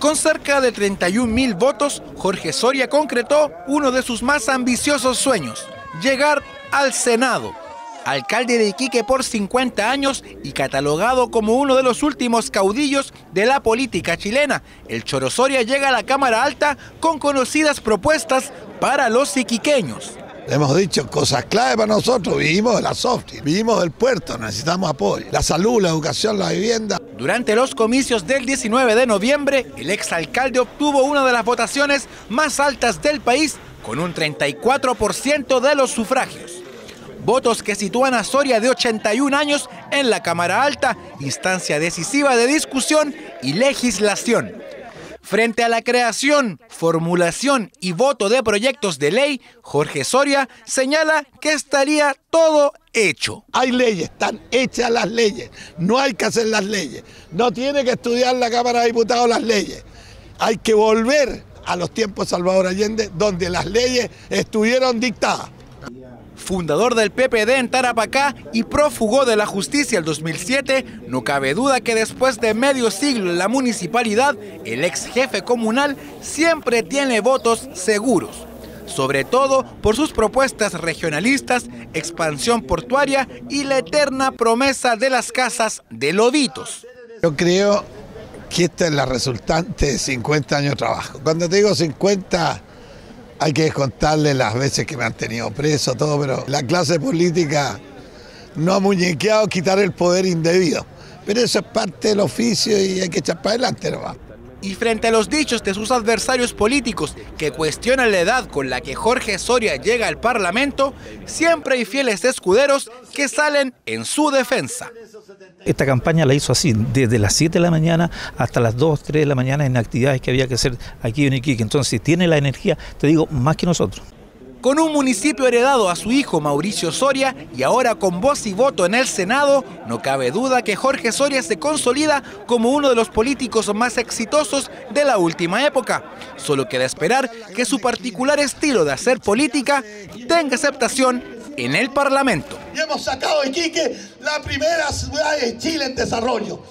Con cerca de 31 mil votos, Jorge Soria concretó uno de sus más ambiciosos sueños, llegar al Senado. Alcalde de Iquique por 50 años y catalogado como uno de los últimos caudillos de la política chilena, el Choro Soria llega a la Cámara Alta con conocidas propuestas para los iquiqueños. Hemos dicho cosas clave para nosotros, vivimos de la soft, vivimos del puerto, necesitamos apoyo. La salud, la educación, la vivienda. Durante los comicios del 19 de noviembre, el exalcalde obtuvo una de las votaciones más altas del país con un 34% de los sufragios. Votos que sitúan a Soria de 81 años en la Cámara Alta, instancia decisiva de discusión y legislación. Frente a la creación, formulación y voto de proyectos de ley, Jorge Soria señala que estaría todo hecho. Hay leyes, están hechas las leyes, no hay que hacer las leyes, no tiene que estudiar la Cámara de Diputados las leyes, hay que volver a los tiempos Salvador Allende donde las leyes estuvieron dictadas fundador del PPD en Tarapacá y prófugo de la justicia el 2007, no cabe duda que después de medio siglo en la municipalidad, el ex jefe comunal siempre tiene votos seguros, sobre todo por sus propuestas regionalistas, expansión portuaria y la eterna promesa de las casas de loditos. Yo creo que esta es la resultante de 50 años de trabajo. Cuando digo 50 hay que contarle las veces que me han tenido preso, todo, pero la clase política no ha muñequeado quitar el poder indebido. Pero eso es parte del oficio y hay que echar para adelante nomás. Y frente a los dichos de sus adversarios políticos que cuestionan la edad con la que Jorge Soria llega al Parlamento, siempre hay fieles escuderos que salen en su defensa. Esta campaña la hizo así, desde las 7 de la mañana hasta las 2, 3 de la mañana en actividades que había que hacer aquí en Iquique. Entonces tiene la energía, te digo, más que nosotros. Con un municipio heredado a su hijo Mauricio Soria y ahora con voz y voto en el Senado, no cabe duda que Jorge Soria se consolida como uno de los políticos más exitosos de la última época. Solo queda esperar que su particular estilo de hacer política tenga aceptación en el Parlamento. Y hemos sacado de Iquique la primera ciudad de Chile en desarrollo.